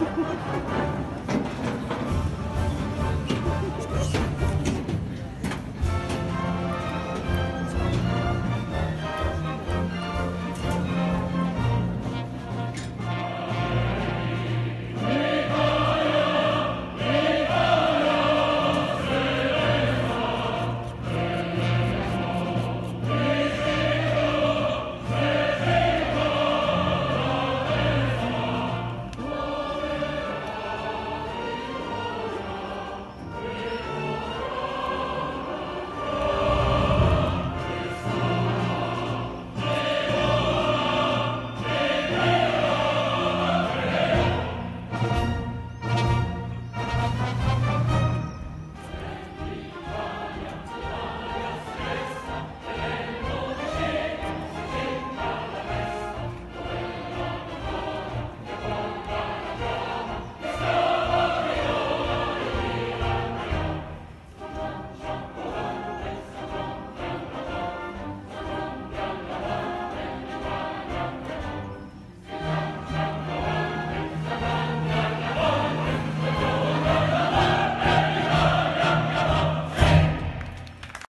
よ